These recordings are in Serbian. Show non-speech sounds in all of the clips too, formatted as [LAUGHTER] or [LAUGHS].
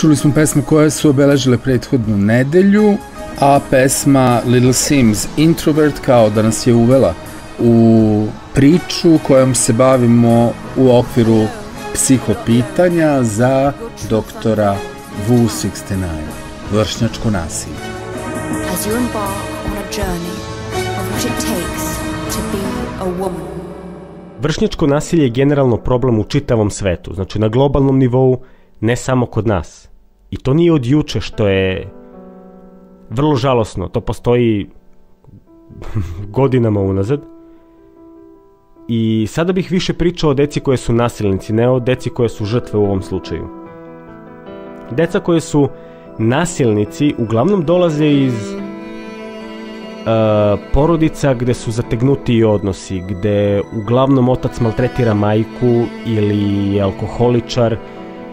Čuli smo pesme koje su obeležile prethodnu nedelju, a pesma Little Sims Introvert kao da nas je uvela u priču kojom se bavimo u okviru psihopitanja za doktora Wu69, vršnjačko nasilje. As you embark on a journey of what it takes to be a woman. Vršnjačko nasilje je generalno problem u čitavom svetu, znači na globalnom nivou, ne samo kod nas. I to nije od juče što je vrlo žalosno, to postoji [LAUGHS] godinama unazad. I sada bih više pričao o deci koje su nasilnici, ne o deci koje su žrtve u ovom slučaju. Deca koje su nasilnici uglavnom dolaze iz uh, porodica gde su zategnuti odnosi, gde uglavnom otac maltretira majku ili je alkoholičar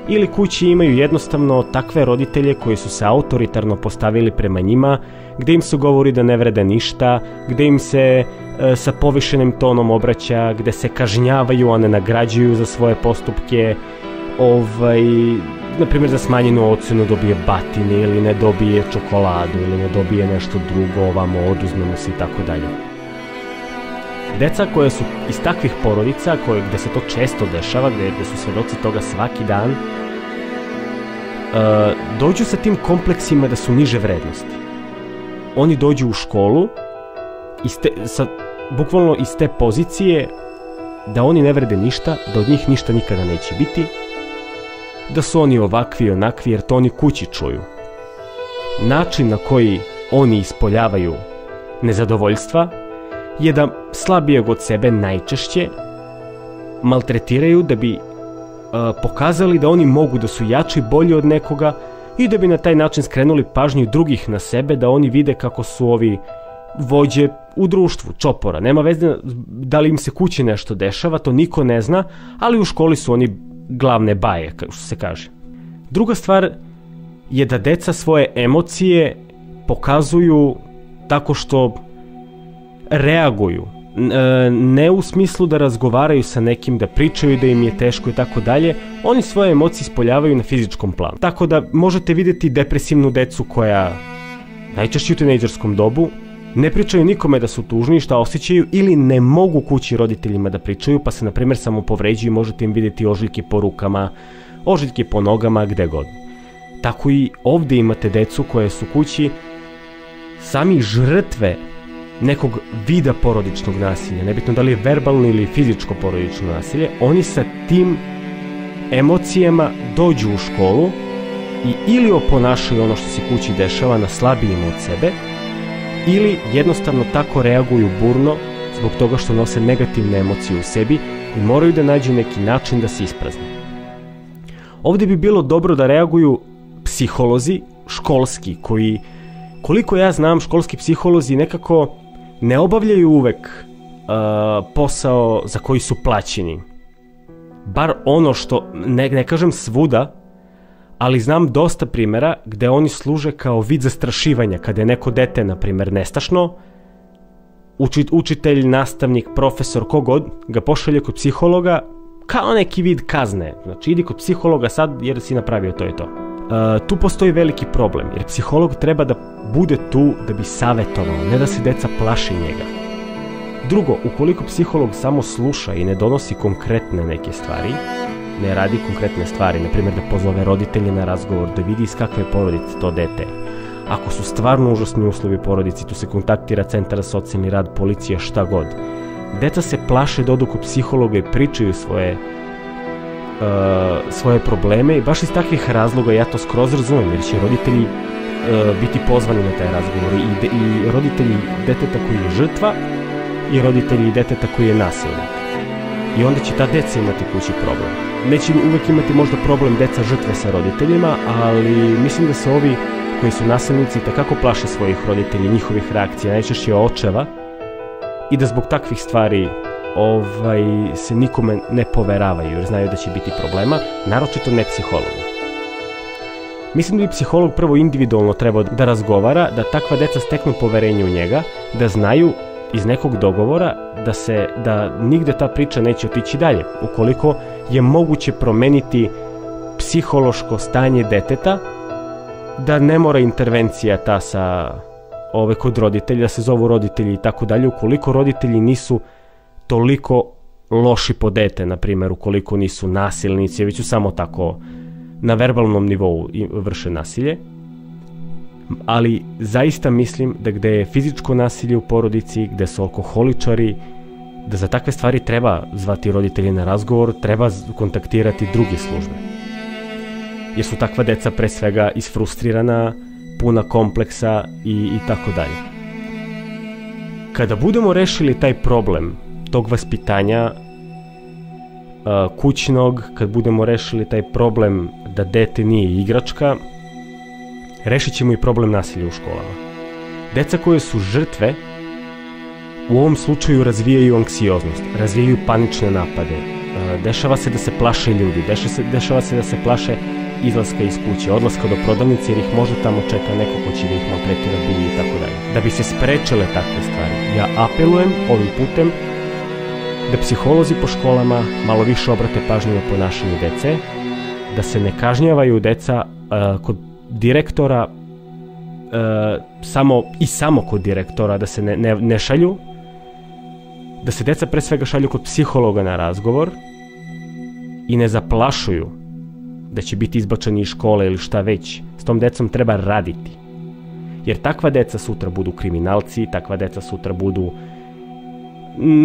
ili kući imaju jednostavno takve roditelje koji su se autoritarno postavili prema njima, gde im se govori da ne vrede ništa, gde im se e, sa povišenim tonom obraća, gde se kažnjavaju, a ne nagrađuju za svoje postupke, ovaj, na primjer za smanjenu ocenu dobije batine ili ne dobije čokoladu ili ne dobije nešto drugo, ovamo oduzme mu se i tako dalje. Deca koje su iz takvih porodica, koje, gde se to često dešava, gde, gde su svedoci toga svaki dan, uh, dođu sa tim kompleksima da su niže vrednosti. Oni dođu u školu iz te, sa, bukvalno iz te pozicije da oni ne vrede ništa, da od njih ništa nikada neće biti, da su oni ovakvi i onakvi jer to oni kući čuju. Način na koji oni ispoljavaju nezadovoljstva je da slabijeg od sebe najčešće maltretiraju da bi pokazali da oni mogu da su jači, bolji od nekoga i da bi na taj način skrenuli pažnju drugih na sebe, da oni vide kako su ovi vođe u društvu, čopora. Nema veze da li im se kući nešto dešava, to niko ne zna, ali u školi su oni glavne baje, kao što se kaže. Druga stvar je da deca svoje emocije pokazuju tako što reaguju. E, ne u smislu da razgovaraju sa nekim, da pričaju da im je teško i tako dalje, oni svoje emocije ispoljavaju na fizičkom planu. Tako da možete videti depresivnu decu koja najčešće u tinejdžerskom dobu ne pričaju nikome da su tužni šta osjećaju ili ne mogu kući roditeljima da pričaju pa se na primjer samo povređuju možete im videti ožiljke po rukama, ožiljke po nogama, gde god. Tako i ovde imate decu koje su kući sami žrtve nekog vida porodičnog nasilja, nebitno da li je verbalno ili fizičko porodično nasilje, oni sa tim emocijama dođu u školu i ili oponašaju ono što se kući dešava na slabijima od sebe, ili jednostavno tako reaguju burno zbog toga što nose negativne emocije u sebi i moraju da nađu neki način da se isprazne. Ovde bi bilo dobro da reaguju psiholozi školski koji, koliko ja znam, školski psiholozi nekako ne obavljaju uvek uh, posao za koji su plaćeni. Bar ono što, ne, ne kažem svuda, ali znam dosta primera gde oni služe kao vid zastrašivanja, kada je neko dete, na primer, nestašno, uči, učitelj, nastavnik, profesor, kogod, ga pošalje kod psihologa kao neki vid kazne. Znači, idi kod psihologa sad jer si napravio to i to. Tu postoji veliki problem, jer psiholog treba da bude tu da bi savetovao, ne da se deca plaši njega. Drugo, ukoliko psiholog samo sluša i ne donosi konkretne neke stvari, ne radi konkretne stvari, na primjer da pozove roditelje na razgovor, da vidi iz kakve porodice to dete. Ako su stvarno užasni uslovi porodici, tu se kontaktira centar za socijalni rad, policija, šta god. Deca se plaše da odu kod psihologa i pričaju svoje svoje probleme i baš iz takvih razloga ja to skroz razumem jer će roditelji uh, biti pozvani na taj razgovor i, i roditelji deteta koji je žrtva i roditelji deteta koji je nasilnik. I onda će ta deca imati kući problem. Neće uvek imati možda problem deca žrtve sa roditeljima, ali mislim da se ovi koji su nasilnici takako plaše svojih roditelja njihovih reakcija, najčešće očeva, i da zbog takvih stvari ovaj, se nikome ne poveravaju jer znaju da će biti problema, naročito ne psihologu. Mislim da bi psiholog prvo individualno trebao da razgovara, da takva deca steknu poverenje u njega, da znaju iz nekog dogovora da se da nigde ta priča neće otići dalje ukoliko je moguće promeniti psihološko stanje deteta, da ne mora intervencija ta sa ove kod roditelja, da se zovu roditelji i tako dalje, ukoliko roditelji nisu toliko loši po dete, na primjer, ukoliko nisu nasilnici, već su samo tako na verbalnom nivou vrše nasilje. Ali zaista mislim da gde je fizičko nasilje u porodici, gde su alkoholičari, da za takve stvari treba zvati roditelje na razgovor, treba kontaktirati druge službe. Jer su takva deca pre svega isfrustrirana, puna kompleksa i, i tako dalje. Kada budemo rešili taj problem tog vaspitanja uh, kućnog, kad budemo rešili taj problem da dete nije igračka, rešit ćemo i problem nasilja u školama. Deca koje su žrtve u ovom slučaju razvijaju anksioznost, razvijaju panične napade, uh, dešava se da se plaše ljudi, dešava se, dešava se da se plaše izlaska iz kuće, odlaska do prodavnice jer ih možda tamo čeka neko ko će da ih maltretira, bije i tako dalje. Da bi se sprečile takve stvari, ja apelujem ovim putem da psiholozi po školama malo više obrate pažnju na ponašanje dece, da se ne kažnjavaju deca uh, kod direktora uh, samo i samo kod direktora, da se ne, ne, ne šalju, da se deca pre svega šalju kod psihologa na razgovor i ne zaplašuju da će biti izbačeni iz škole ili šta već. S tom decom treba raditi. Jer takva deca sutra budu kriminalci, takva deca sutra budu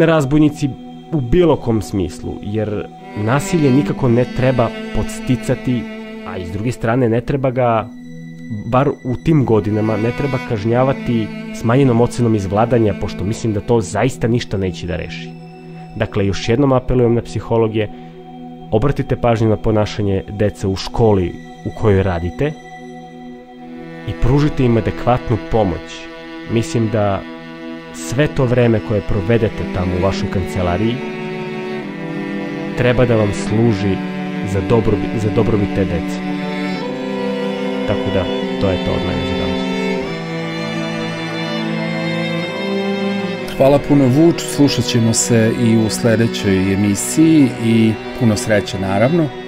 razbojnici u bilo kom smislu, jer nasilje nikako ne treba podsticati, a iz druge strane ne treba ga, bar u tim godinama, ne treba kažnjavati smanjenom ocenom izvladanja, pošto mislim da to zaista ništa neće da reši. Dakle, još jednom apelujem na psihologije, obratite pažnju na ponašanje dece u školi u kojoj radite i pružite im adekvatnu pomoć. Mislim da sve to vreme koje provedete tamo u vašoj kancelariji treba da vam služi za dobrobit, za dobrobit te dece. Tako da, to je to od mene za danas. Hvala puno Vuč, slušat ćemo se i u sledećoj emisiji i puno sreće naravno.